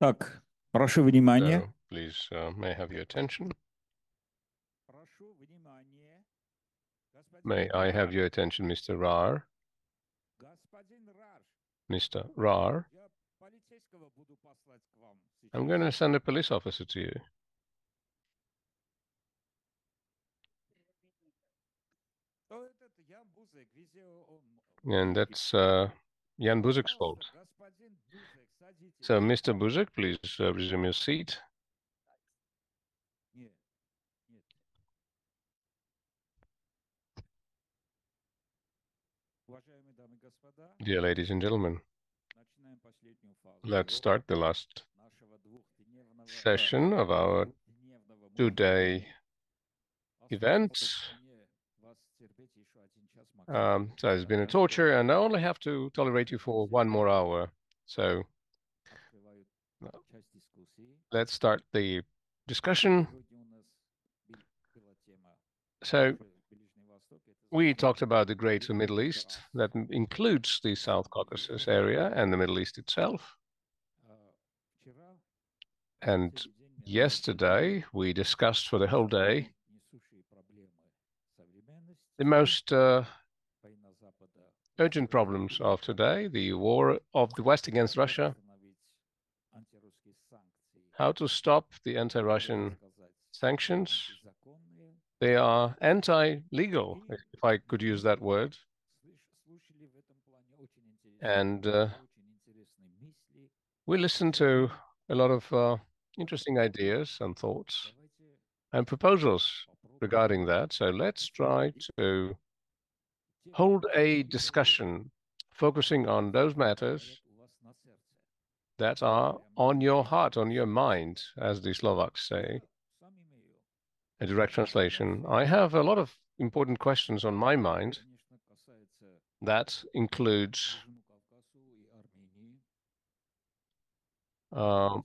Так, прошу внимания. So, please, uh, may I have your attention? May I have your attention, Mr. Rahr? Mr. Rahr, I'm going to send a police officer to you. And that's uh, Jan Buzek's fault. So, Mr. Buzek, please uh, resume your seat. Dear ladies and gentlemen, let's start the last session of our two-day event. Um, so it's been a torture, and I only have to tolerate you for one more hour. So let's start the discussion. So we talked about the Greater Middle East. That includes the South Caucasus area and the Middle East itself. And yesterday, we discussed for the whole day the most uh, urgent problems of today, the war of the West against Russia, how to stop the anti-Russian sanctions. They are anti-legal, if I could use that word. And uh, we listen to a lot of uh, interesting ideas and thoughts and proposals regarding that. So let's try to hold a discussion focusing on those matters that are on your heart, on your mind, as the Slovaks say. A direct translation. I have a lot of important questions on my mind. That includes uh,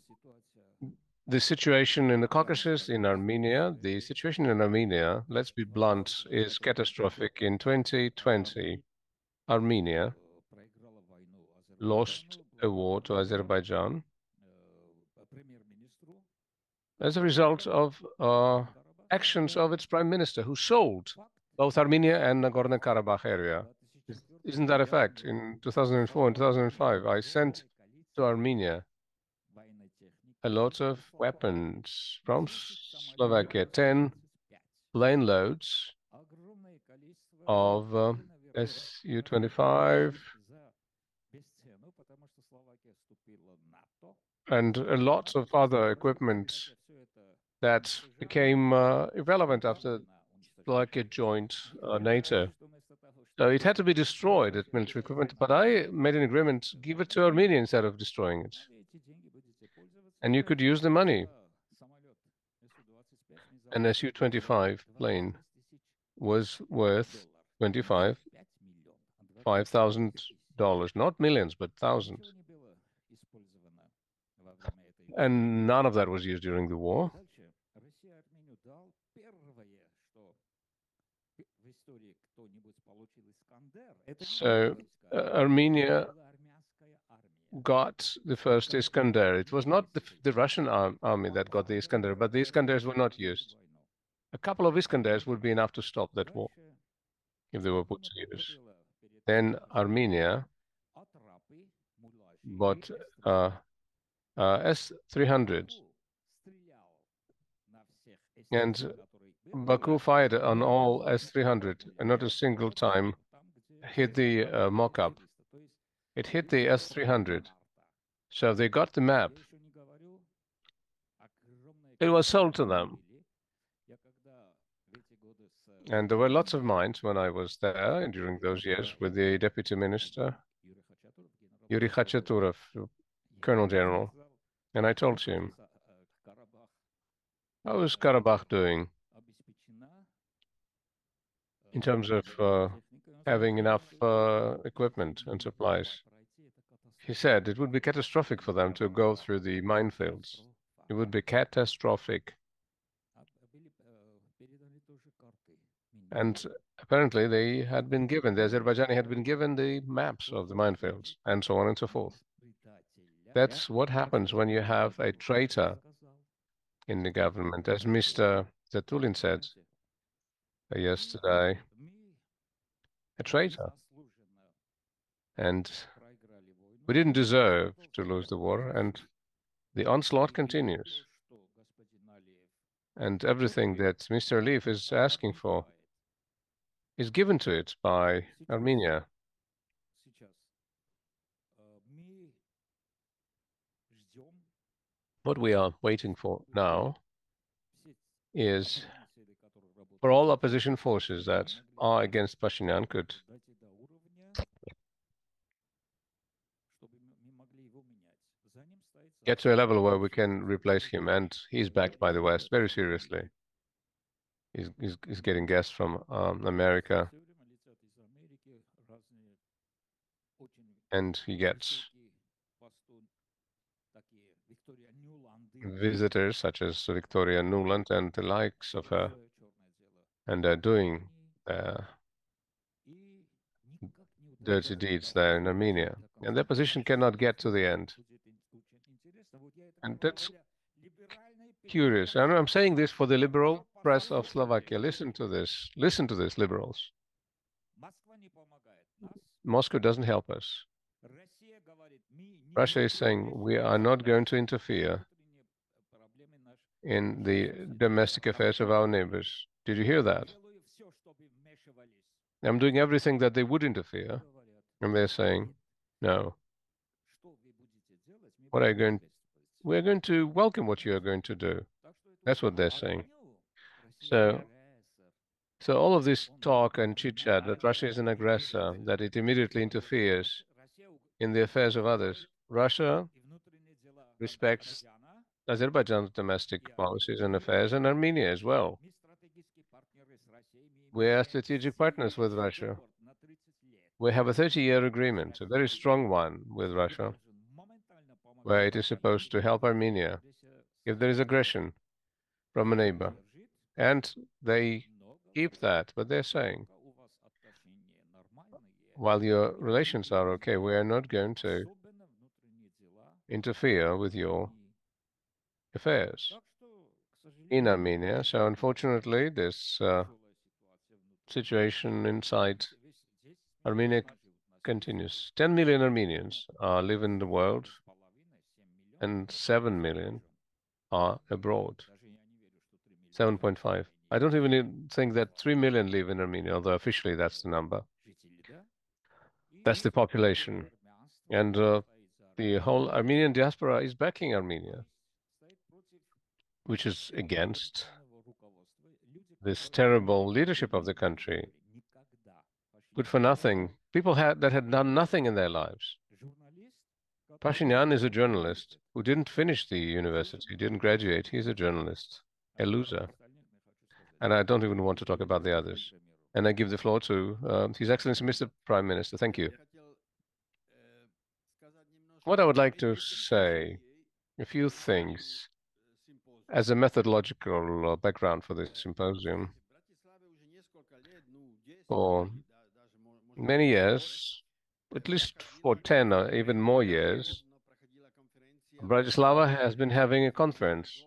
the situation in the Caucasus, in Armenia. The situation in Armenia, let's be blunt, is catastrophic. In 2020, Armenia lost a war to Azerbaijan as a result of uh, actions of its prime minister, who sold both Armenia and Nagorno-Karabakh area. Isn't that a fact? In 2004 and 2005, I sent to Armenia a lot of weapons from Slovakia, 10 plane loads of uh, Su-25, and a lot of other equipment that became uh, irrelevant after Slovakia joined uh, NATO. So it had to be destroyed, that military equipment, but I made an agreement, give it to Armenia instead of destroying it. And you could use the money. An Su-25 plane was worth 25, $5,000, not millions, but thousands and none of that was used during the war. So uh, Armenia got the first Iskander. It was not the, the Russian army that got the Iskander, but the Iskanders were not used. A couple of Iskanders would be enough to stop that war if they were put to use. Then Armenia bought uh, uh, S-300. And Baku fired on all S-300, and not a single time hit the uh, mock-up. It hit the uh, S-300. So they got the map. It was sold to them. And there were lots of mines when I was there during those years with the deputy minister, Yuri Khachaturov, Colonel General. And I told him, How is Karabakh doing in terms of uh, having enough uh, equipment and supplies? He said it would be catastrophic for them to go through the minefields. It would be catastrophic. And apparently, they had been given, the Azerbaijani had been given the maps of the minefields and so on and so forth. That's what happens when you have a traitor in the government. As Mr. Zatulin said yesterday, a traitor. And we didn't deserve to lose the war, and the onslaught continues. And everything that Mr. Aliyev is asking for is given to it by Armenia. What we are waiting for now is for all opposition forces that are against Pashinyan could get to a level where we can replace him, and he's backed by the West very seriously. He's, he's, he's getting gas from um, America, and he gets visitors such as Victoria Nuland and the likes of her, and they're doing uh, dirty deeds there in Armenia. And their position cannot get to the end. And that's curious. And I'm saying this for the liberal press of Slovakia. Listen to this. Listen to this, liberals. Moscow doesn't help us. Russia is saying we are not going to interfere in the domestic affairs of our neighbors. Did you hear that? I'm doing everything that they would interfere. And they're saying, no. What are you going we're going to welcome what you are going to do. That's what they're saying. So, so all of this talk and chit chat that Russia is an aggressor, that it immediately interferes in the affairs of others. Russia respects Azerbaijan's domestic policies and affairs and Armenia as well. We are strategic partners with Russia. We have a 30 year agreement, a very strong one with Russia where it is supposed to help Armenia if there is aggression from a neighbor. And they keep that, but they're saying, while your relations are okay, we are not going to interfere with your affairs in Armenia. So unfortunately, this uh, situation inside Armenia continues. 10 million Armenians uh, live in the world and 7 million are abroad. 7.5. I don't even think that 3 million live in Armenia, although officially that's the number. That's the population. And uh, the whole Armenian diaspora is backing Armenia, which is against this terrible leadership of the country. Good for nothing. People had, that had done nothing in their lives. Pashinyan is a journalist who didn't finish the university, didn't graduate. He's a journalist, a loser. And I don't even want to talk about the others. And I give the floor to uh, His Excellency, Mr. Prime Minister. Thank you. What I would like to say, a few things as a methodological uh, background for this symposium. For many years, at least for 10 or even more years, Bratislava has been having a conference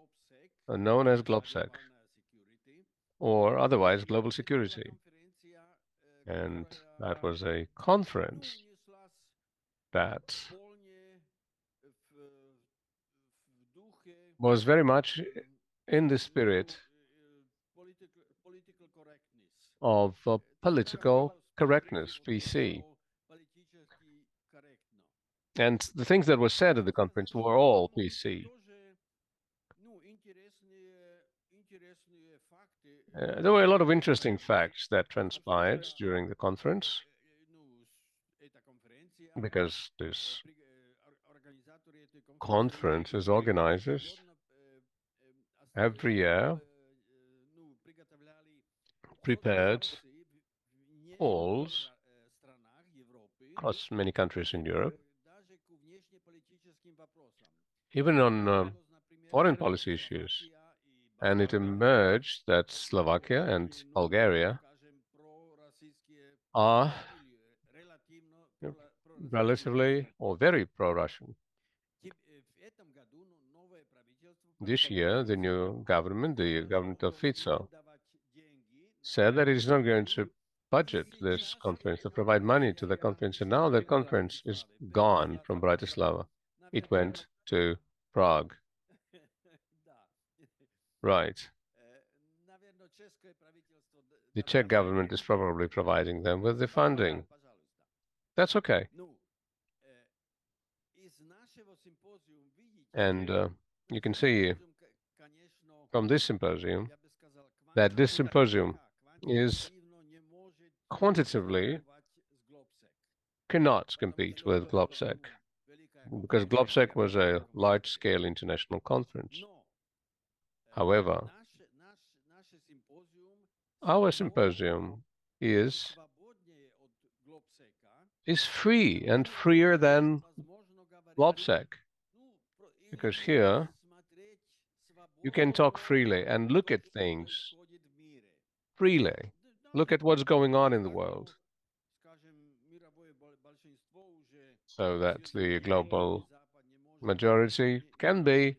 uh, known as GlobSec, or otherwise Global Security. And that was a conference that was very much in the spirit of uh, political correctness, PC. And the things that were said at the conference were all PC. Uh, there were a lot of interesting facts that transpired during the conference because this conference is organizers every year prepared polls across many countries in Europe even on uh, foreign policy issues. And it emerged that Slovakia and Bulgaria are relatively or very pro-Russian. This year, the new government, the government of Fico, said that it is not going to budget this conference, to provide money to the conference. And now the conference is gone from Bratislava. It went to Prague. Right. The Czech government is probably providing them with the funding. That's okay. And uh, you can see from this symposium that this symposium is quantitatively cannot compete with GlobSec because GlobSec was a large-scale international conference. However, our symposium is is free and freer than GlobSec because here you can talk freely and look at things freely. Look at what's going on in the world. So that the global majority can be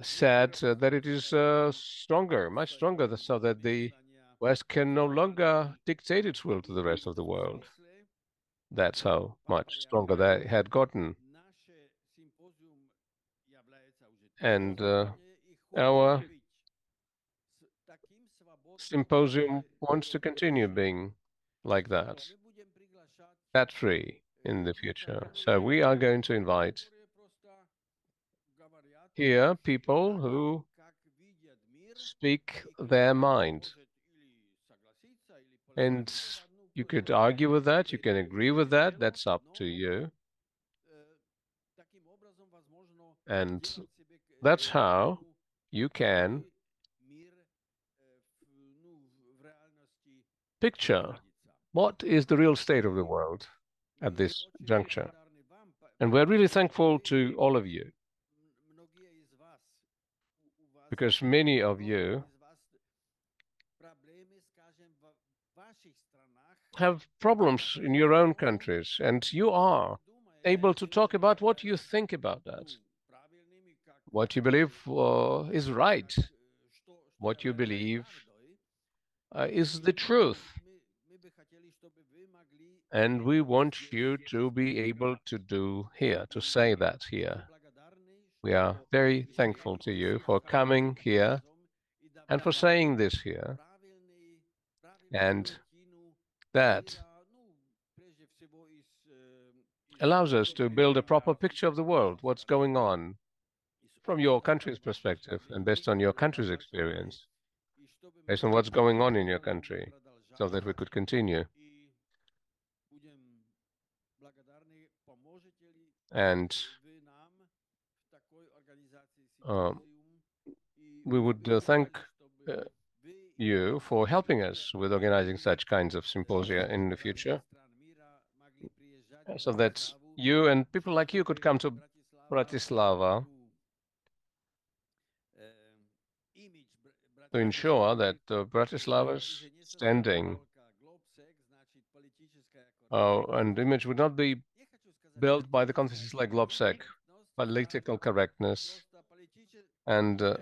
said that it is uh, stronger, much stronger, so that the West can no longer dictate its will to the rest of the world. That's how much stronger they had gotten. And uh, our symposium wants to continue being like that, that free in the future. So we are going to invite here people who speak their mind. And you could argue with that, you can agree with that, that's up to you. And that's how you can picture what is the real state of the world at this juncture. And we're really thankful to all of you because many of you have problems in your own countries, and you are able to talk about what you think about that, what you believe uh, is right, what you believe uh, is the truth. And we want you to be able to do here, to say that here. We are very thankful to you for coming here and for saying this here. And that allows us to build a proper picture of the world, what's going on from your country's perspective and based on your country's experience, based on what's going on in your country, so that we could continue. And uh, we would uh, thank uh, you for helping us with organizing such kinds of symposia in the future, so that you and people like you could come to Bratislava to ensure that uh, Bratislava's standing uh, and image would not be built by the conferences like GlobSec, political correctness, and uh,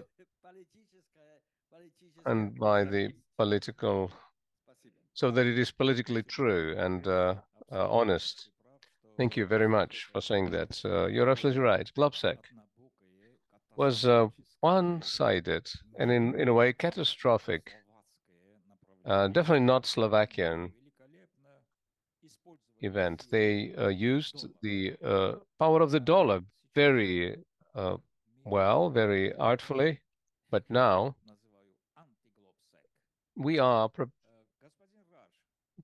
and by the political, so that it is politically true and uh, uh, honest. Thank you very much for saying that. Uh, you're absolutely right. GlobSec was uh, one-sided and in, in a way catastrophic. Uh, definitely not Slovakian event. They uh, used the uh, power of the dollar very uh, well, very artfully, but now we are pro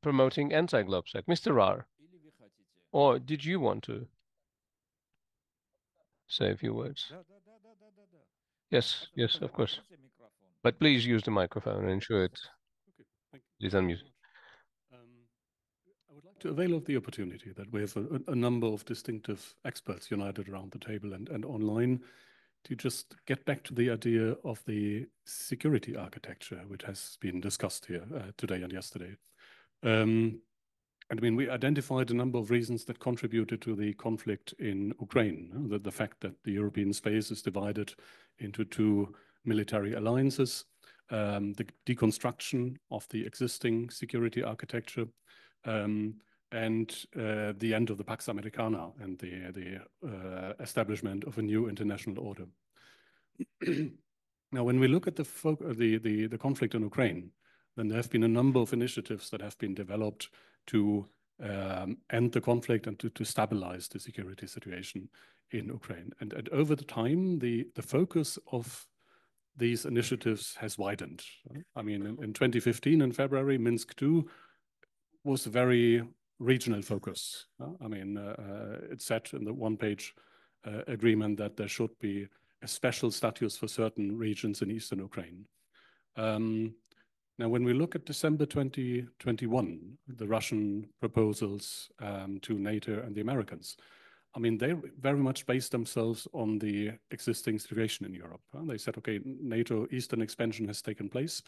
promoting anti-GlobSec. Mr. Rahr, or did you want to say a few words? Yes, yes, of course. But please use the microphone and ensure it is unmuted. Um, I would like to avail of the opportunity that we have a, number of distinctive experts united around the table and, and online to just get back to the idea of the security architecture, which has been discussed here uh, today and yesterday. And I mean, we identified a number of reasons that contributed to the conflict in Ukraine. The, the fact that the European space is divided into two military alliances, um, the deconstruction of the existing security architecture, um, and uh, the end of the Pax Americana and the, the uh, establishment of a new international order. now, when we look at the, the, the, the conflict in Ukraine, then there have been a number of initiatives that have been developed to um, end the conflict and to, to stabilize the security situation in Ukraine. And, and over the time, the, the focus of these initiatives has widened. I mean, in, in 2015, in February, Minsk II was a very regional focus. I mean, uh, uh, it said in the one-page uh, agreement that there should be a special status for certain regions in eastern Ukraine. Um, now, when we look at December 2021, the Russian proposals um, to NATO and the Americans, I mean, they very much based themselves on the existing situation in Europe. They said, okay, NATO Eastern expansion has taken place,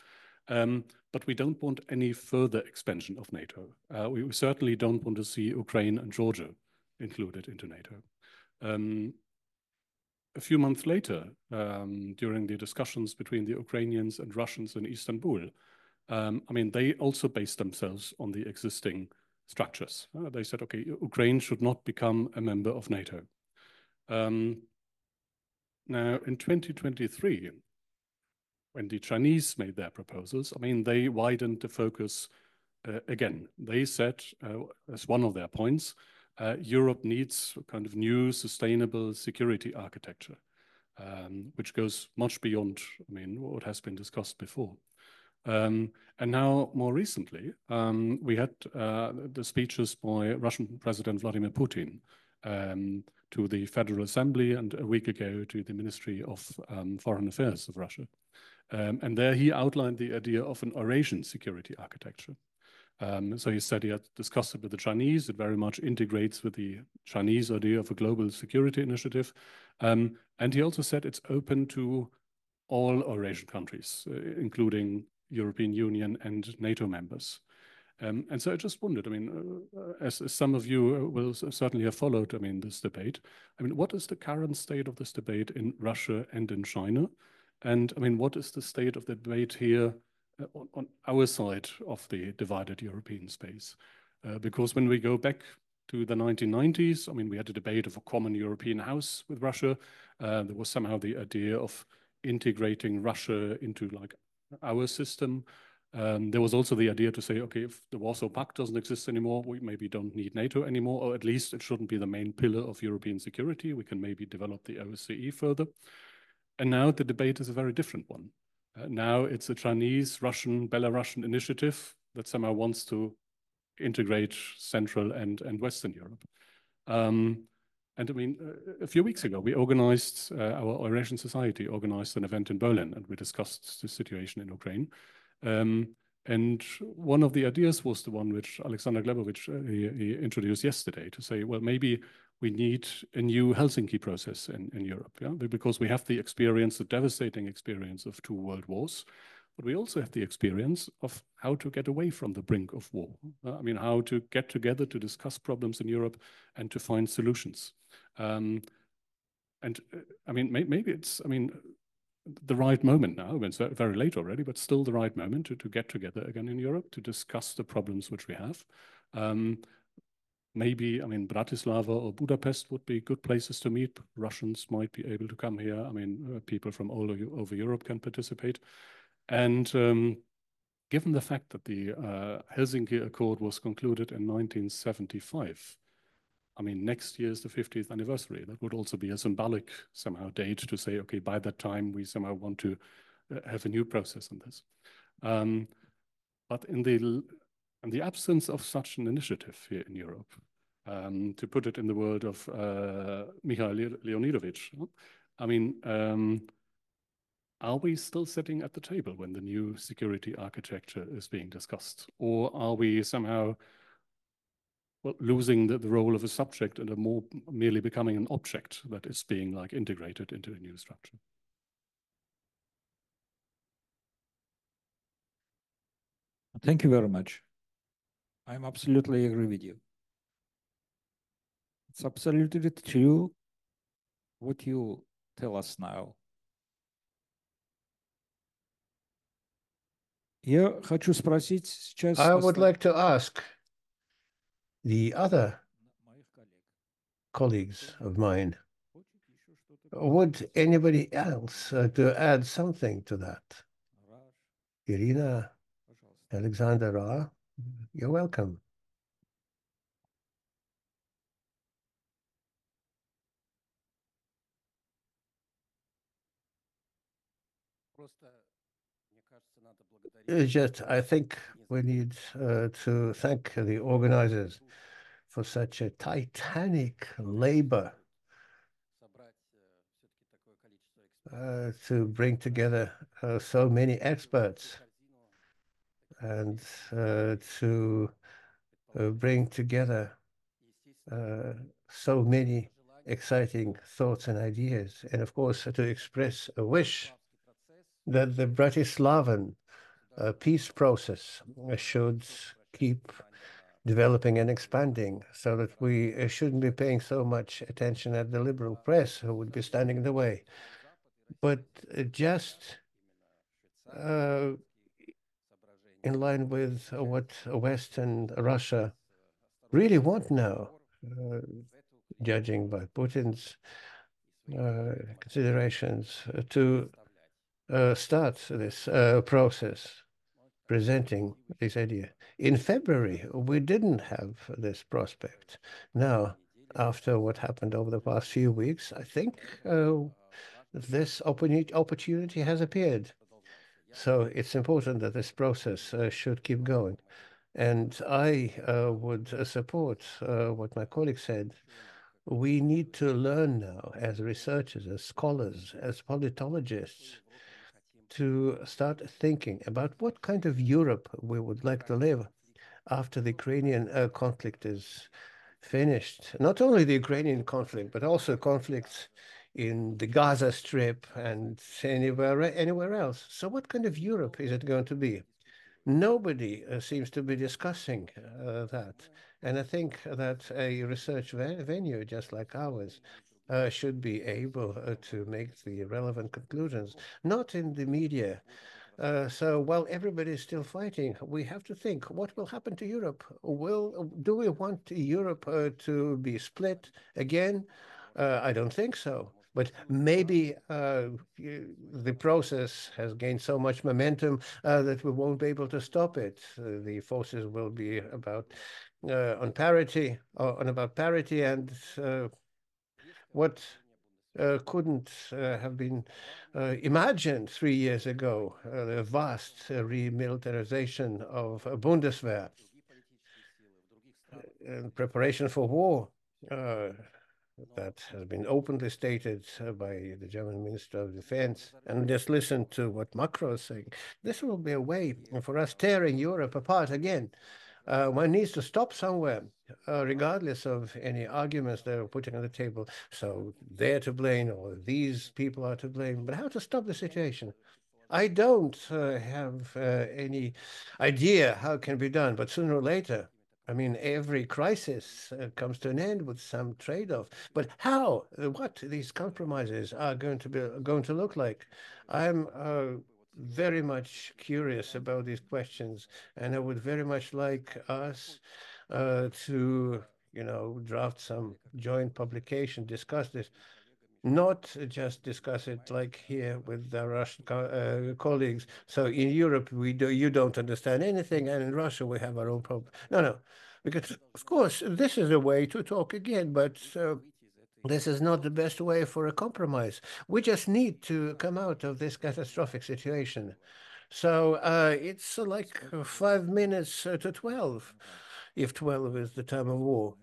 um, but we don't want any further expansion of NATO. Uh, we certainly don't want to see Ukraine and Georgia included into NATO. Um, a few months later, um, during the discussions between the Ukrainians and Russians in Istanbul, um, I mean, they also based themselves on the existing structures. Uh, they said, okay, Ukraine should not become a member of NATO. Um, now, in 2023, when the Chinese made their proposals, I mean, they widened the focus uh, again. They said, uh, as one of their points, uh, Europe needs a kind of new sustainable security architecture, um, which goes much beyond, I mean, what has been discussed before. Um, and now, more recently, um, we had uh, the speeches by Russian President Vladimir Putin um, to the Federal Assembly and a week ago to the Ministry of um, Foreign Affairs of Russia. Um, and there he outlined the idea of an Eurasian security architecture. Um, so he said he had discussed it with the Chinese. It very much integrates with the Chinese idea of a global security initiative. and he also said it's open to all Eurasian countries, uh, including European Union and NATO members. Um, and so I just wondered, I mean, uh, as, as, some of you uh, will certainly have followed, I mean, this debate, I mean, what is the current state of this debate in Russia and in China? And I mean, what is the state of the debate here uh, on, on, our side of the divided European space? Uh, because when we go back to the 1990s, I mean, we had a debate of a common European house with Russia. Uh, there was somehow the idea of integrating Russia into like our system. Um, there was also the idea to say, okay, if the Warsaw Pact doesn't exist anymore, we maybe don't need NATO anymore, or at least it shouldn't be the main pillar of European security. We can maybe develop the OSCE further. And now the debate is a very different one. Uh, now it's a Chinese, Russian, Belarusian initiative that somehow wants to integrate Central and, and Western Europe. Um, and I mean, uh, a few weeks ago, we organized, uh, our Eurasian Society organized an event in Berlin, and we discussed the situation in Ukraine. Um, and one of the ideas was the one which Alexander Glebovich uh, he, he introduced yesterday to say, well, maybe we need a new Helsinki process in, in Europe, yeah? because we have the experience, the devastating experience of two world wars, but we also have the experience of how to get away from the brink of war. Uh, I mean, how to get together to discuss problems in Europe and to find solutions. Um, and uh, I mean, may, maybe it's, I mean, the right moment now, I mean, it's very late already, but still the right moment to, to get together again in Europe to discuss the problems which we have. Um, maybe, I mean, Bratislava or Budapest would be good places to meet. Russians might be able to come here. I mean, uh, people from all over Europe can participate. And um, given the fact that the uh, Helsinki Accord was concluded in 1975, I mean, next year is the 50th anniversary. That would also be a symbolic somehow date to say, okay, by that time, we somehow want to uh, have a new process on this. Um, but in the, in the absence of such an initiative here in Europe, um, to put it in the word of uh, Mikhail Leonidovich, I mean, um, are we still sitting at the table when the new security architecture is being discussed? Or are we somehow well, losing the, the role of a subject and are more merely becoming an object that is being like integrated into a new structure? Thank you very much. I'm absolutely agree with you. It's absolutely true what you tell us now. Я хочу спросить сейчас I would оста- like to ask the other colleagues of mine. Would anybody else uh, to add something to that? Irina, Alexander Rahr, you're welcome. Just, I think we need uh, to thank the organizers for such a titanic labor uh, to bring together uh, so many experts and uh, to uh, bring together uh, so many exciting thoughts and ideas, and of course to express a wish that the Bratislavan peace process should keep developing and expanding so that we uh, shouldn't be paying so much attention at the liberal press who would be standing in the way. But uh, just uh, in line with what West and Russia really want now, uh, judging by Putin's uh, considerations, to uh, start this process, presenting this idea. In February, we didn't have this prospect. Now, after what happened over the past few weeks, I think uh, this opportunity, has appeared. So it's important that this process uh, should keep going. And I uh, would uh, support uh, what my colleague said. We need to learn now as researchers, as scholars, as politologists, to start thinking about what kind of Europe we would like to live after the Ukrainian uh, conflict is finished. Not only the Ukrainian conflict, but also conflicts in the Gaza Strip and anywhere anywhere else. So, what kind of Europe is it going to be? Nobody uh, seems to be discussing uh, that, and I think that a research venue just like ours uh, should be able uh, to make the relevant conclusions, not in the media. Uh, so while everybody is still fighting, we have to think: what will happen to Europe? Will do we want Europe uh, to be split again? Uh, I don't think so. But maybe uh, the process has gained so much momentum that we won't be able to stop it. The forces will be about on parity, on about parity, and what uh, couldn't uh, have been uh, imagined three years ago, uh, the vast uh, remilitarization of uh, Bundeswehr in preparation for war. that has been openly stated by the German Minister of Defense. And just listen to what Macron is saying. This will be a way for us tearing Europe apart again. Uh, one needs to stop somewhere, uh, regardless of any arguments they're putting on the table. So they're to blame, or these people are to blame. But how to stop the situation? I don't uh, have uh, any idea how it can be done, but sooner or later, I mean, every crisis uh, comes to an end with some trade-off. But how, uh, what these compromises are going to be going to look like? I'm very much curious about these questions, and I would very much like us uh, to, you know, draft some joint publication, discuss this, not just discuss it like here with the Russian co- uh, colleagues. So in Europe, we do you don't understand anything, and in Russia we have our own problem. No, no, because of course this is a way to talk again, but. Uh, this is not the best way for a compromise. We just need to come out of this catastrophic situation. So uh, it's like five minutes uh, to 12, if 12 is the time of war.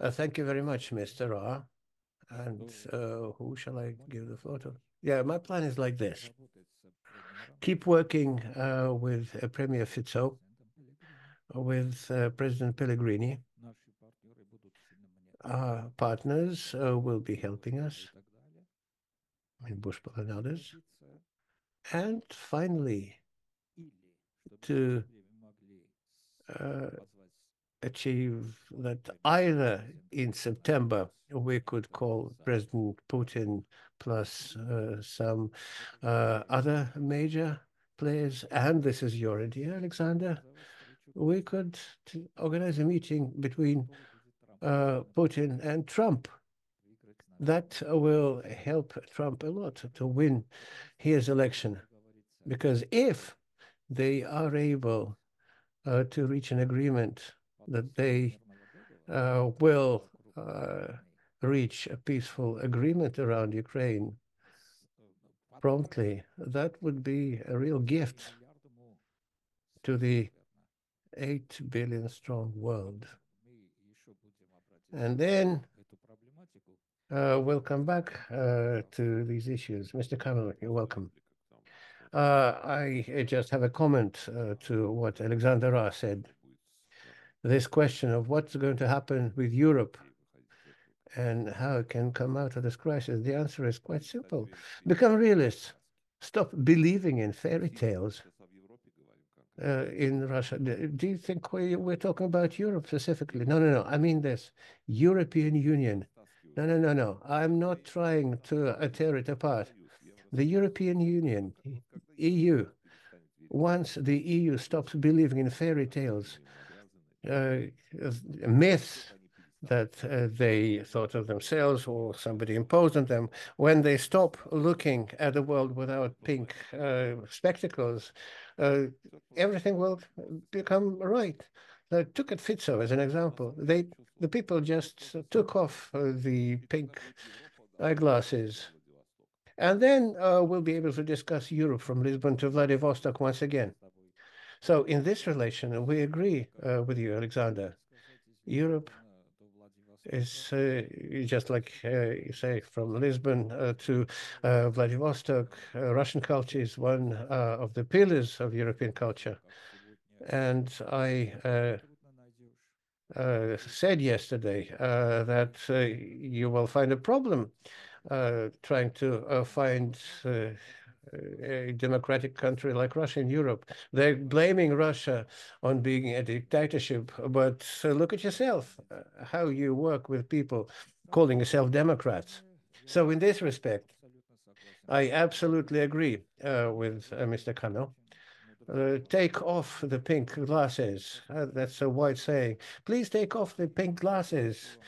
Uh, thank you very much, Mr. Rahr. And uh, who shall I give the floor to? Yeah, my plan is like this. Keep working uh, with uh, Premier Fico, with President Pellegrini our partners uh, will be helping us in Bushpal and others. And finally, to uh, achieve that either in September we could call President Putin plus uh, some other major players, and this is your idea, Alexander, we could organize a meeting between Putin and Trump. That will help Trump a lot to win his election. Because if they are able uh, to reach an agreement that they uh, will uh, reach a peaceful agreement around Ukraine promptly, that would be a real gift to the 8 billion strong world. And then uh, we'll come back uh, to these issues. Mr. Kamel, you're welcome. Uh, I just have a comment uh, to what Alexander Rahr said. This question of what's going to happen with Europe and how it can come out of this crisis, the answer is quite simple. Become realists. Stop believing in fairy tales uh, in Russia. Do you think we, we're talking about Europe specifically? No, no, no. I mean this European Union. No, no, no, no. I'm not trying to uh, tear it apart. The European Union, EU, once the EU stops believing in fairy tales, uh, myths, that uh, they thought of themselves or somebody imposed on them. When they stop looking at the world without pink uh, spectacles, uh, everything will become right. Uh, took at Fico as an example. They, the people just took off uh, the pink eyeglasses. And then uh, we'll be able to discuss Europe from Lisbon to Vladivostok once again. So in this relation, we agree uh, with you, Alexander. Europe is uh, just like uh, you say, from Lisbon uh, to Vladivostok, Russian culture is one of the pillars of European culture. And I uh, said yesterday uh, that uh, you will find a problem trying to find a democratic country like Russia in Europe. They're blaming Russia on being a dictatorship, but uh, look at yourself, uh, how you work with people calling yourself Democrats. So in this respect, I absolutely agree uh, with uh, Mr. Kamel. Uh, take off the pink glasses. Uh, that's a white saying. Please take off the pink glasses,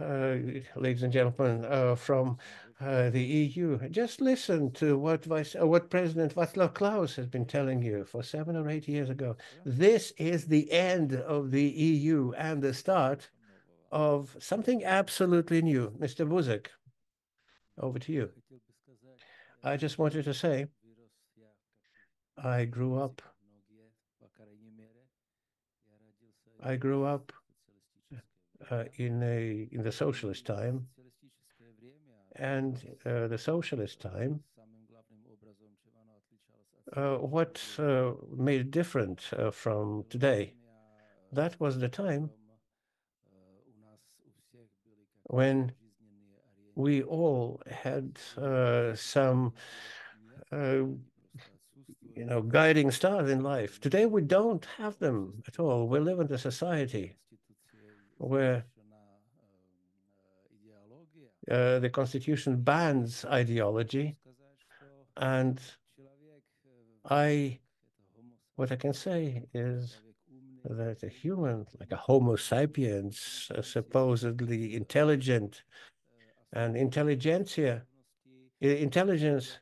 ladies and gentlemen, from uh, the EU. Just listen to what Vice, uh, what President Václav Klaus has been telling you for seven or eight years ago. This is the end of the EU and the start of something absolutely new. Mr. Buzek, over to you. I just wanted to say, I grew up. I grew up uh, in a in the socialist time and uh, the socialist time, uh, what uh, made it different uh, from today? That was the time when we all had uh, some, uh, you know, guiding stars in life. Today we don't have them at all. We live in a society where uh, the constitution bans ideology. And I, what I can say is that a human, like a Homo sapiens, uh, supposedly intelligent, and intelligentsia, intelligence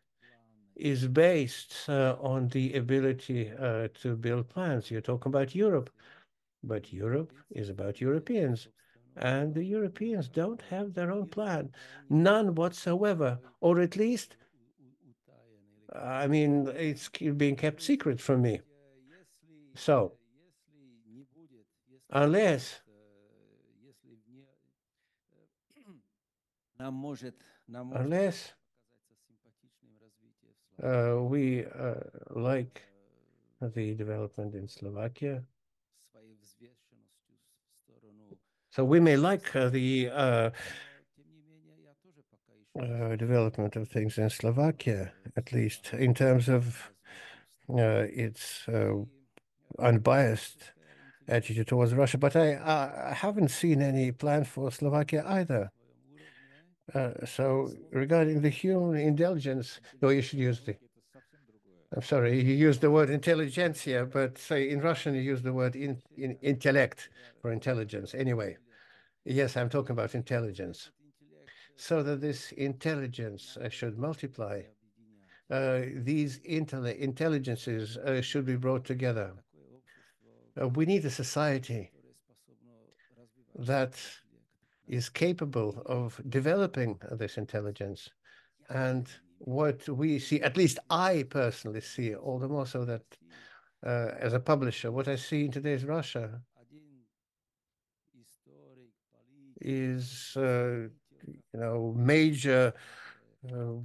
is based uh, on the ability uh, to build plans. You're talking about Europe, but Europe is about Europeans. And the Europeans don't have their own plan, none whatsoever, or at least, I mean, it's being kept secret from me. So, unless unless uh, we uh, like the development in Slovakia, So we may like uh, the uh, uh, development of things in Slovakia, at least in terms of uh, its uh, unbiased attitude towards Russia, but I, I haven't seen any plan for Slovakia either. Uh, so regarding the human intelligence, no, you should use the. I'm sorry, you use the word intelligentsia, but say in Russian you use the word in, in intellect for intelligence. Anyway, yes, I'm talking about intelligence. So that this intelligence uh, should multiply. Uh, these intelli intelligences uh, should be brought together. Uh, we need a society that is capable of developing this intelligence. And what we see, at least I personally see, all the more so that uh, as a publisher, what I see in today's Russia is, uh, you know, major uh,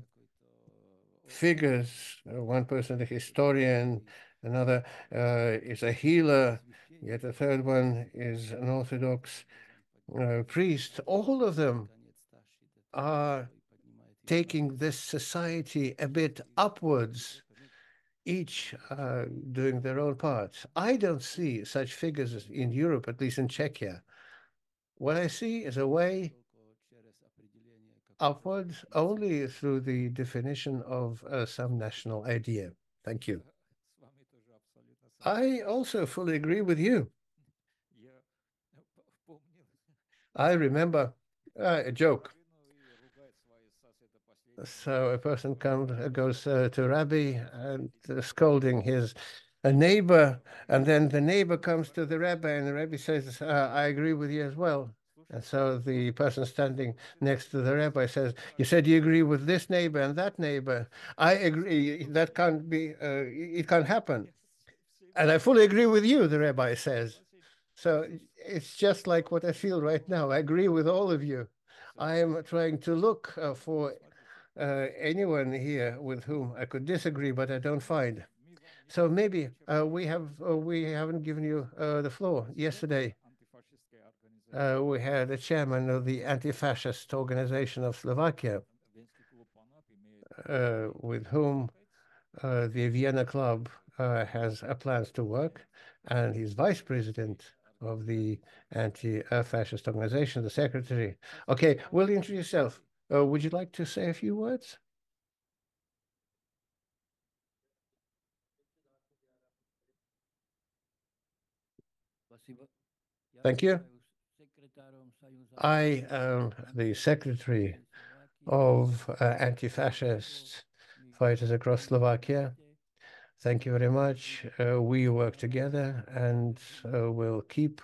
figures. One person, a historian, another uh, is a healer, yet a third one is an Orthodox uh, priest. All of them are taking this society a bit upwards, each uh, doing their own part. I don't see such figures in Europe, at least in Czechia. What I see is a way upwards only through the definition of uh, some national idea. Thank you. I also fully agree with you. I remember uh, a joke. So a person comes, goes uh, to Rabbi and uh, scolding his a neighbor, and then the neighbor comes to the rabbi, and the rabbi says, uh, "I agree with you as well." And so the person standing next to the rabbi says, "You said you agree with this neighbor and that neighbor. I agree. That can't be. Uh, it can't happen." And I fully agree with you, the rabbi says. So it's just like what I feel right now. I agree with all of you. I am trying to look uh, for anyone here with whom I could disagree, but I don't find. So maybe uh, we have uh, we haven't given you uh, the floor. Yesterday, uh, we had a chairman of the anti-fascist organization of Slovakia, with whom the Vienna Club has plans to work, and he's vice president of the anti-fascist organization, the secretary. Okay, will you introduce yourself? Uh, would you like to say a few words? Thank you. I am the secretary of uh, anti-fascist fighters across Slovakia. Thank you very much. Uh, we work together and uh, we'll keep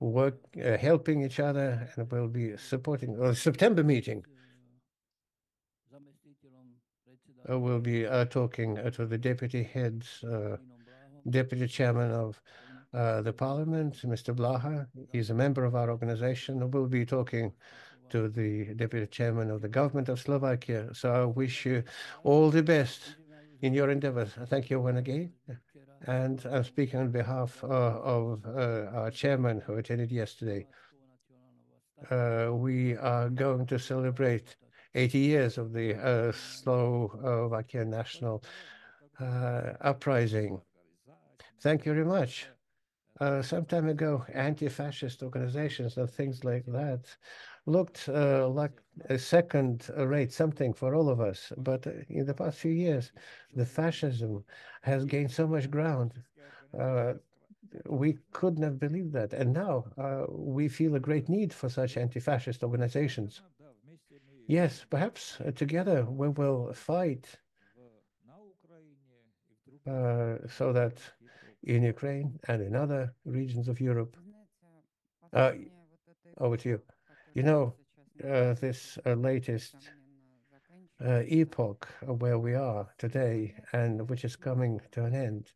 work uh, helping each other and we'll be supporting the September meeting. Uh, we'll be uh, talking uh, to the deputy heads, deputy chairman of the parliament, Mr. Blaha. He's a member of our organization. We'll be talking to the deputy chairman of the government of Slovakia. So I wish you all the best in your endeavors. Thank you once again. And I'm speaking on behalf uh, of uh, our chairman who attended yesterday. Uh, we are going to celebrate 80 years of the uh, Slovakian national uh, uprising. Thank you very much. Uh, some time ago, anti-fascist organizations and things like that looked uh, like a second rate something for all of us. But in the past few years, the fascism has gained so much ground. Uh, we couldn't have believed that. And now uh, we feel a great need for such anti-fascist organizations. Yes, perhaps uh, together we will fight uh, so that in Ukraine and in other regions of Europe. Uh, over to you. You know, uh, this uh, latest uh, epoch where we are today and which is coming to an end,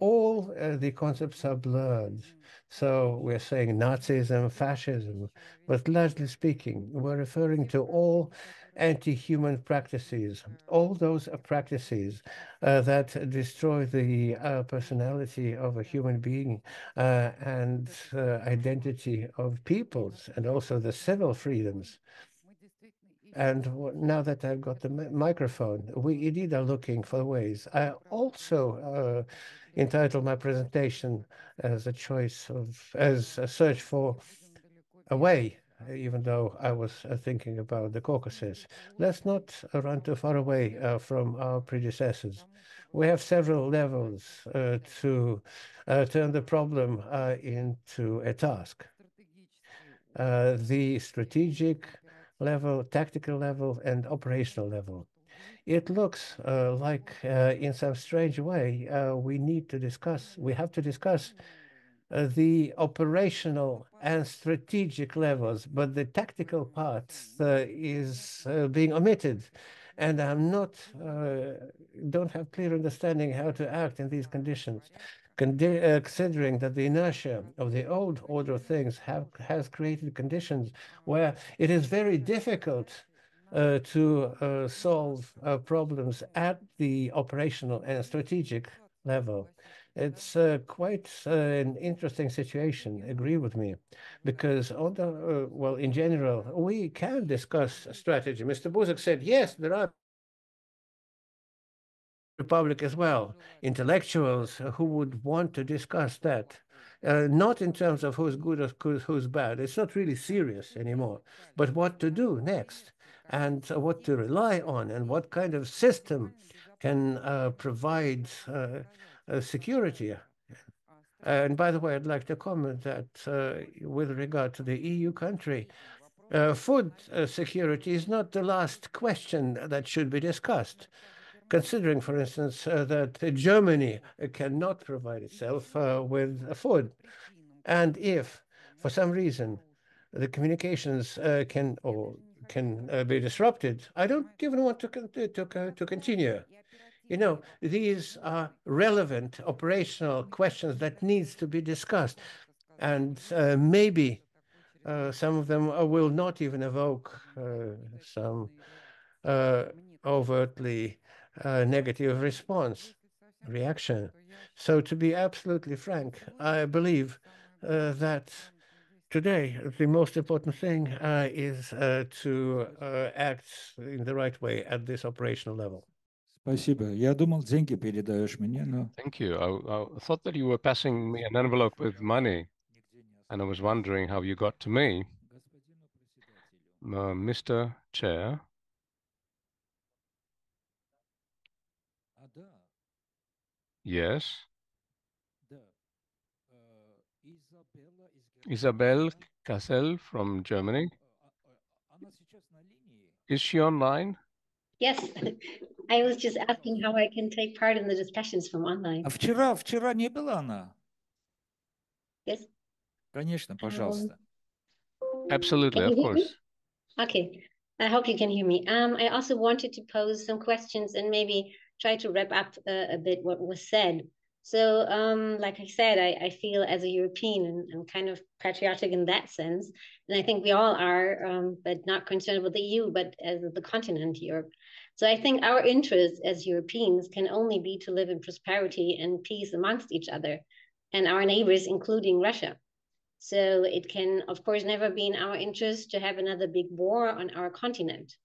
all uh, the concepts are blurred. So we're saying Nazism, fascism, but largely speaking, we're referring to all anti-human practices, all those practices uh, that destroy the uh, personality of a human being uh, and uh, identity of peoples, and also the civil freedoms. And now that I've got the microphone, we indeed are looking for ways. I also uh, entitled my presentation as a choice of, as a search for a way, even though I was uh, thinking about the Caucasus. Let's not run too far away uh, from our predecessors. We have several levels uh, to uh, turn the problem uh, into a task. The strategic level, tactical level, and operational level. It looks uh, like, uh, in some strange way, uh, we need to discuss, we have to discuss uh, the operational and strategic levels, but the tactical part uh, is being omitted. And I'm not, don't have clear understanding how to act in these conditions. Uh, considering that the inertia of the old order of things have, has created conditions where it is very difficult uh, to uh, solve uh, problems at the operational and strategic level. It's uh, quite uh, an interesting situation, agree with me, because the, well, in general, we can discuss strategy. Mr. Buzek said, yes, there are Republic as well, intellectuals who would want to discuss that. Uh, not in terms of who's good or who's bad. It's not really serious anymore. But what to do next, and what to rely on, and what kind of system can uh, provide uh, uh security. And by the way, I'd like to comment that uh, with regard to the EU country, uh, food security is not the last question that should be discussed considering, for instance, uh, that Germany cannot provide itself uh, with food. And if, for some reason, the communications uh, can or can uh, be disrupted, I don't even want to, to, to continue. You know, these are relevant operational questions that needs to be discussed. And uh, maybe uh, some of them will not even evoke some overtly uh, negative response, reaction. So to be absolutely frank, I believe uh, that today the most important thing uh, is uh, to uh, act in the right way at this operational level. Спасибо. Я думал, деньги передаешь мне, но... Thank you. I, I thought that you were passing me an envelope with money, and I was wondering how you got to me. Uh, Mr. Chair, Yes. Isabel Cassel from Germany. Is she online? Yes, I was just asking how I can take part in the discussions from online. А вчера, вчера не была она? Yes. Конечно, пожалуйста. Absolutely, of course. Okay, I hope you can hear me. Um, I also wanted to pose some questions and maybe try to wrap up uh, a bit what was said. So, um, like I said, I, I feel as a European and, and kind of patriotic in that sense. And I think we all are, um, but not concerned with the EU, but as the continent, Europe. So I think our interest as Europeans can only be to live in prosperity and peace amongst each other and our neighbors, including Russia. So it can, of course, never be in our interest to have another big war on our continent.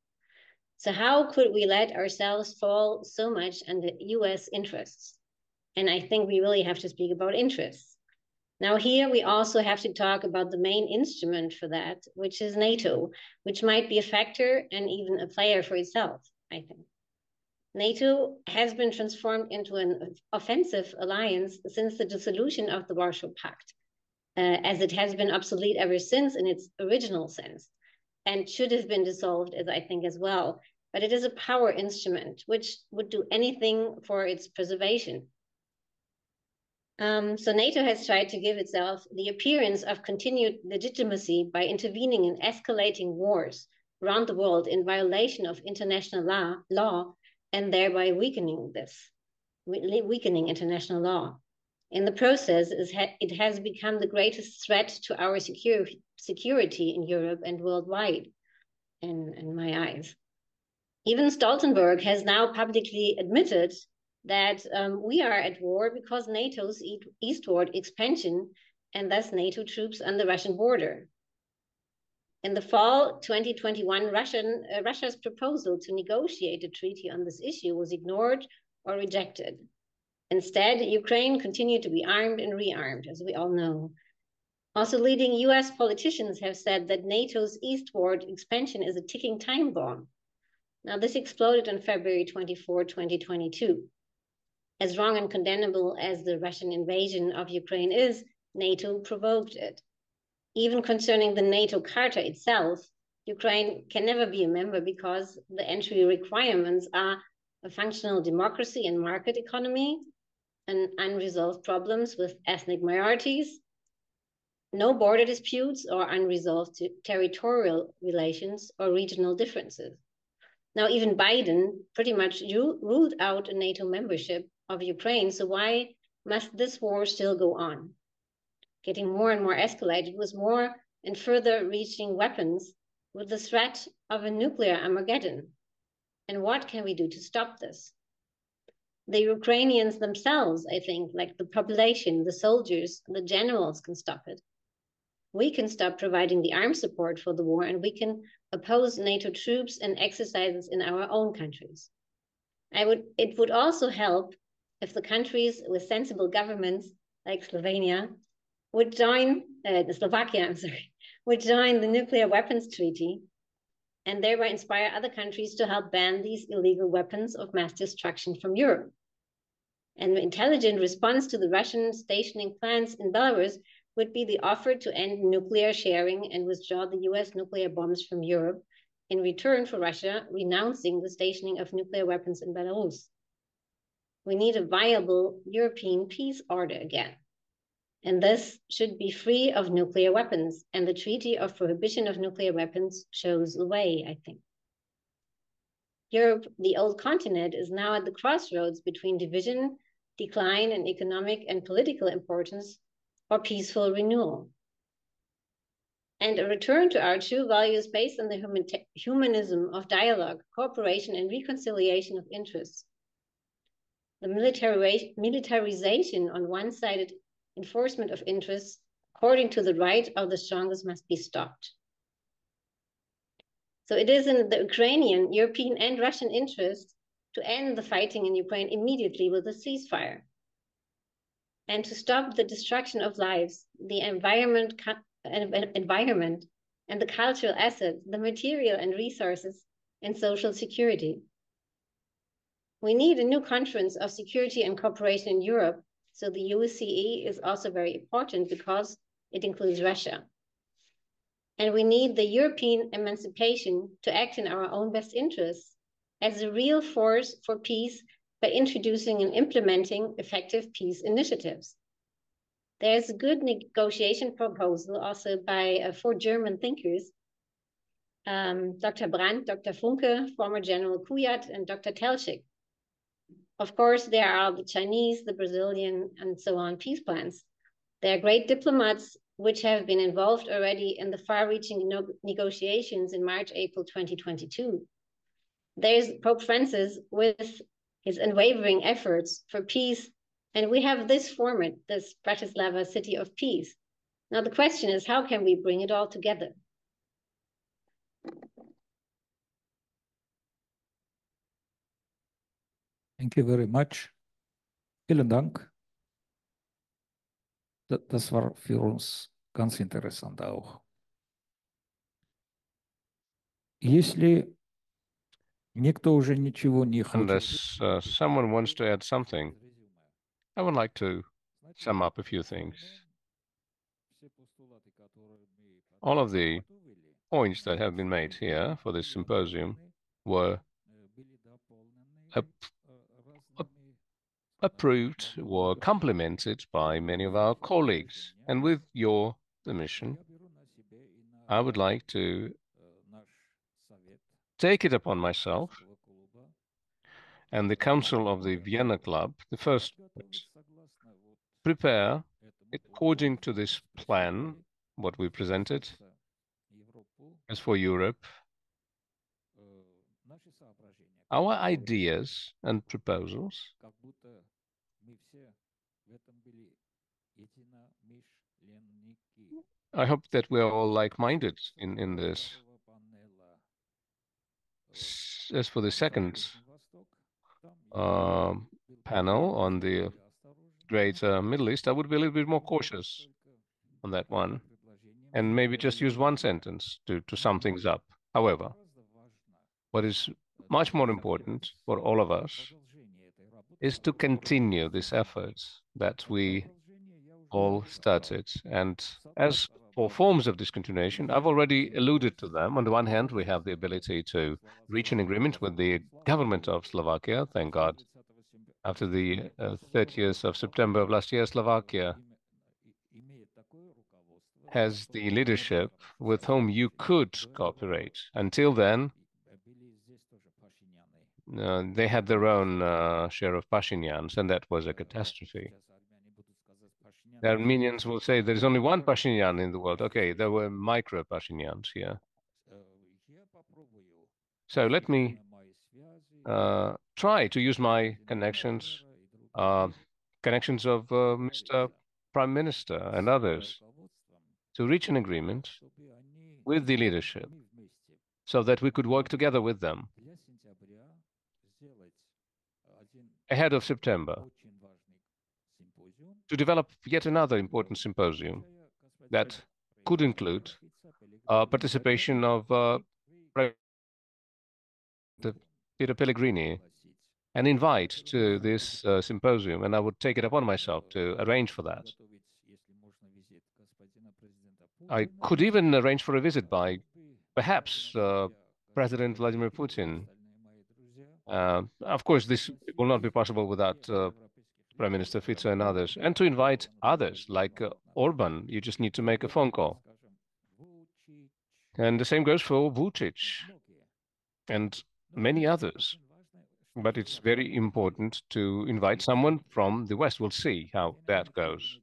So how could we let ourselves fall so much under US interests? And I think we really have to speak about interests. Now here we also have to talk about the main instrument for that, which is NATO, which might be a factor and even a player for itself, I think. NATO has been transformed into an offensive alliance since the dissolution of the Warsaw Pact, uh, as it has been obsolete ever since in its original sense and should have been dissolved, as I think as well. But it is a power instrument which would do anything for its preservation. Um, so NATO has tried to give itself the appearance of continued legitimacy by intervening in escalating wars around the world in violation of international law, law and thereby weakening this, weakening international law. In the process, it has become the greatest threat to our secure, security in Europe and worldwide in, in my eyes. Even Stoltenberg has now publicly admitted that um, we are at war because NATO's eastward expansion and thus NATO troops on the Russian border. In the fall 2021, Russian, uh, Russia's proposal to negotiate a treaty on this issue was ignored or rejected. Instead, Ukraine continued to be armed and rearmed, as we all know. Also, leading US politicians have said that NATO's eastward expansion is a ticking time bomb. Now, this exploded on February 24, 2022. As wrong and condemnable as the Russian invasion of Ukraine is, NATO provoked it. Even concerning the NATO Charter itself, Ukraine can never be a member because the entry requirements are a functional democracy and market economy, and unresolved problems with ethnic minorities, no border disputes or unresolved territorial relations or regional differences. Now, even Biden pretty much ruled out a NATO membership of Ukraine. So why must this war still go on? Getting more and more escalated with more and further reaching weapons with the threat of a nuclear Armageddon. And what can we do to stop this? The Ukrainians themselves, I think, like the population, the soldiers, the generals can stop it. We can stop providing the armed support for the war and we can oppose NATO troops and exercises in our own countries. I would, it would also help if the countries with sensible governments like Slovenia would join, uh, Slovakia, I'm sorry, would join the nuclear weapons treaty and thereby inspire other countries to help ban these illegal weapons of mass destruction from Europe. An intelligent response to the Russian stationing plans in Belarus would be the offer to end nuclear sharing and withdraw the US nuclear bombs from Europe in return for Russia renouncing the stationing of nuclear weapons in Belarus. We need a viable European peace order again. And this should be free of nuclear weapons. And the Treaty of Prohibition of Nuclear Weapons shows the way, I think. Europe, the old continent, is now at the crossroads between division, decline in economic and political importance, or peaceful renewal. And a return to our true values based on the humanism of dialogue, cooperation, and reconciliation of interests. The militarization on one-sided enforcement of interests according to the right of the strongest must be stopped. So it is in the Ukrainian, European, and Russian interest to end the fighting in Ukraine immediately with a ceasefire and to stop the destruction of lives, the environment, environment and the cultural assets, the material and resources, and social security. We need a new conference of security and cooperation in Europe. So the OSCE is also very important because it includes Russia. And we need the European emancipation to act in our own best interests as a real force for peace by introducing and implementing effective peace initiatives. There's a good negotiation proposal also by uh, four German thinkers, um, Dr. Brandt, Dr. Funke, former General Kujat, and Dr. Teltschik. Of course, there are the Chinese, the Brazilian, and so on peace plans. There are great diplomats which have been involved already in the far-reaching no negotiations in March, April 2022. There's Pope Francis with his unwavering efforts for peace, and we have this format, this Bratislava City of Peace. Now the question is, how can we bring it all together? Thank you very much. Vielen Dank. Das war für uns ganz interessant auch. Если никто уже ничего не хочет... Unless uh, someone wants to add something, I would like to sum up a few things. All of the points that have been made here for this symposium were approved or complemented by many of our colleagues. And with your permission, I would like to take it upon myself and the Council of the Vienna Club, the first prepare according to this plan, what we presented as for Europe, our ideas and proposals I hope that we're all like-minded in, in this. As for the second uh, panel on the Greater Middle East, I would be a little bit more cautious on that one. and maybe just use one sentence to, to sum things up. However, what is much more important for all of us is to continue these efforts that we all started. And as for forms of discontinuation, I've already alluded to them. On the one hand, we have the ability to reach an agreement with the government of Slovakia, thank God. After the uh, 30th of September of last year, Slovakia has the leadership with whom you could cooperate. Until then, uh, they had their own uh, share of Pashinyans, and that was a catastrophe. The Armenians will say there is only one Pashinyan in the world. Okay, there were micro Pashinyans here. So let me uh, try to use my connections, uh, connections of uh, Mr. Prime Minister and others to reach an agreement with the leadership so that we could work together with them ahead of September to develop yet another important symposium that could include uh, participation of uh, Peter Pellegrini and invite to this uh, symposium, and I would take it upon myself to arrange for that. I could even arrange for a visit by perhaps uh, President Vladimir Putin. Uh, of course, this will not be possible without uh, Prime Minister Fico and others, and to invite others like uh, Orban. You just need to make a phone call. And the same goes for Vucic and many others. But it's very important to invite someone from the West. We'll see how that goes.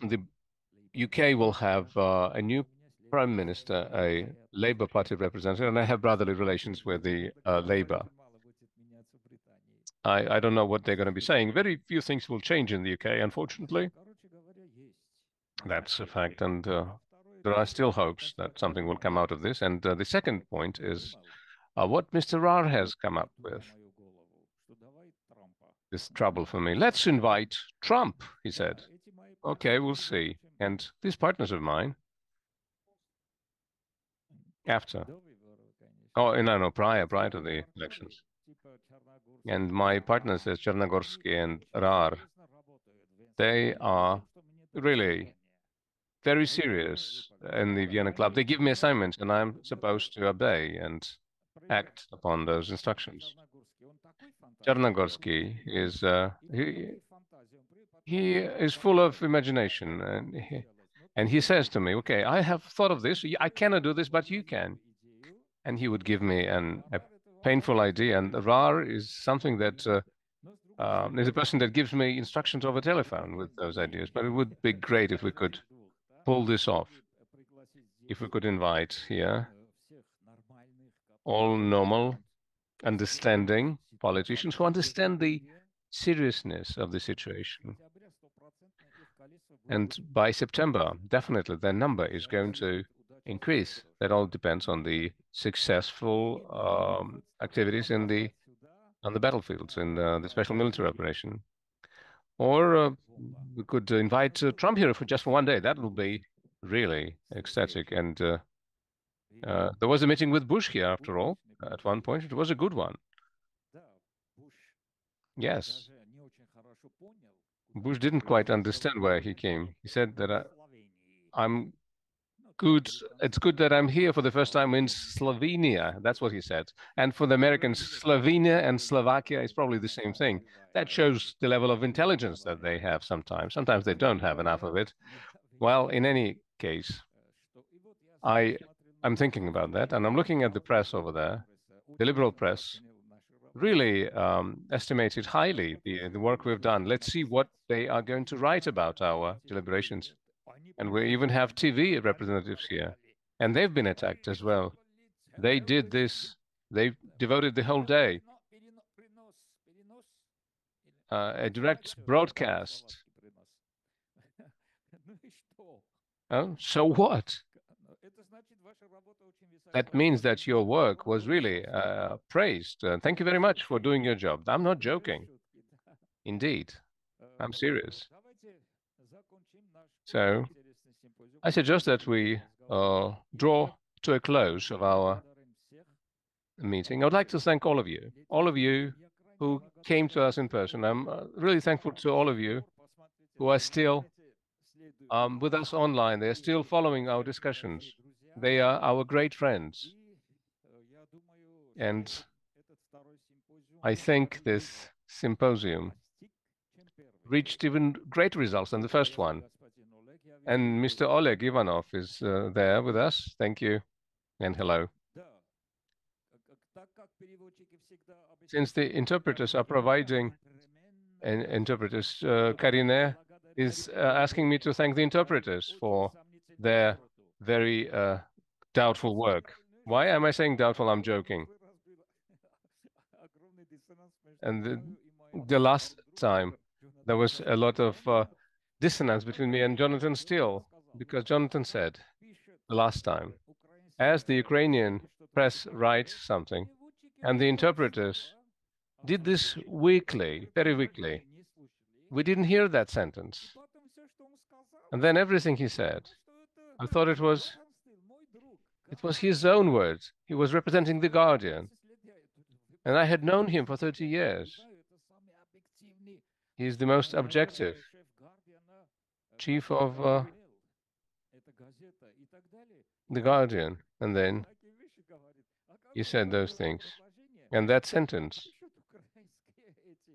The UK will have uh, a new prime minister, a Labour Party representative, and I have brotherly relations with the uh, Labour. I, I don't know what they're going to be saying. Very few things will change in the UK, unfortunately. That's a fact, and uh, there are still hopes that something will come out of this. And uh, the second point is uh, what Mr. Rahr has come up with. This trouble for me. Let's invite Trump, he said. Okay, we'll see. And these partners of mine, after, oh, no, no, prior, prior to the elections. And my partners, as Chernogorsky and Rahr, they are really very serious in the Vienna Club. They give me assignments and I'm supposed to obey and act upon those instructions. Chernogorsky is uh, he, he is full of imagination and he, and he says to me, okay, I have thought of this. I cannot do this, but you can. And he would give me an, a painful idea. And Rahr is something that uh, uh, is a person that gives me instructions over telephone with those ideas. But it would be great if we could pull this off. If we could invite here all normal, understanding politicians who understand the seriousness of the situation. And by September, definitely their number is going to increase. That all depends on the successful um, activities in the on the battlefields in the, the special military operation. Or uh, we could invite uh, Trump here for just for one day. That will be really ecstatic. And uh, uh, there was a meeting with Bush here, after all, at one point. It was a good one. Yes. Bush didn't quite understand where he came. He said that I, I'm good. It's good that I'm here for the first time in Slovenia. That's what he said. And for the Americans, Slovenia and Slovakia is probably the same thing. That shows the level of intelligence that they have sometimes. Sometimes they don't have enough of it. Well, in any case, I I'm thinking about that, and I'm looking at the press over there, the liberal press, really um, estimated highly the, the work we've done. Let's see what they are going to write about our deliberations. And we even have TV representatives here, and they've been attacked as well. They did this, they devoted the whole day. Uh, a direct broadcast. Oh, so what? that means that your work was really uh, praised. Uh, thank you very much for doing your job. I'm not joking. Indeed, I'm serious. So I suggest that we uh, draw to a close of our meeting. I would like to thank all of you, all of you who came to us in person. I'm uh, really thankful to all of you who are still um, with us online. They're still following our discussions. They are our great friends. And I think this symposium reached even greater results than the first one. And Mr. Oleg Ivanov is uh, there with us. Thank you and hello. Since the interpreters are providing and interpreters, uh, Karine is uh, asking me to thank the interpreters for their very uh, doubtful work. Why am I saying doubtful? I'm joking. And the, the last time there was a lot of uh, dissonance between me and Jonathan Steele because Jonathan said the last time, as the Ukrainian press writes something, and the interpreters did this weekly, very weekly, we didn't hear that sentence. And then everything he said, I thought it was it was his own words. He was representing the Guardian. And I had known him for 30 years. He is the most objective chief of uh, the Guardian. And then he said those things. And that sentence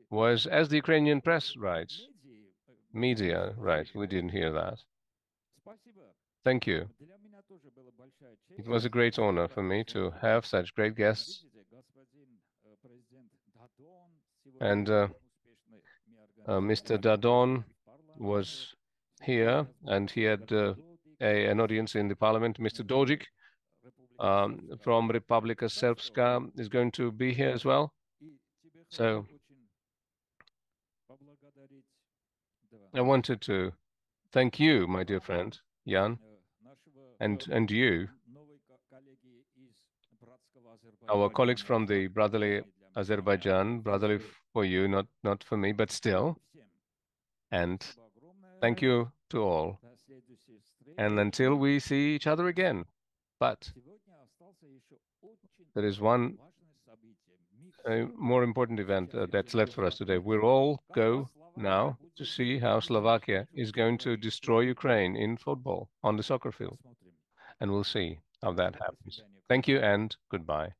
was, as the Ukrainian press writes, media, right? We didn't hear that. Thank you. It was a great honor for me to have such great guests. And uh, uh, Mr. Dodon was here, and he had uh, a, an audience in the parliament. Mr. Dodik um, from Republika Srpska is going to be here as well. So I wanted to thank you, my dear friend, Jan, and, and you, our colleagues from the brotherly Azerbaijan, brotherly for you, not, not for me, but still. And thank you to all. And until we see each other again. But there is one a more important event uh, that's left for us today. We'll all go now to see how Slovakia is going to destroy Ukraine in football on the soccer field. And we'll see how that happens. Thank you and goodbye.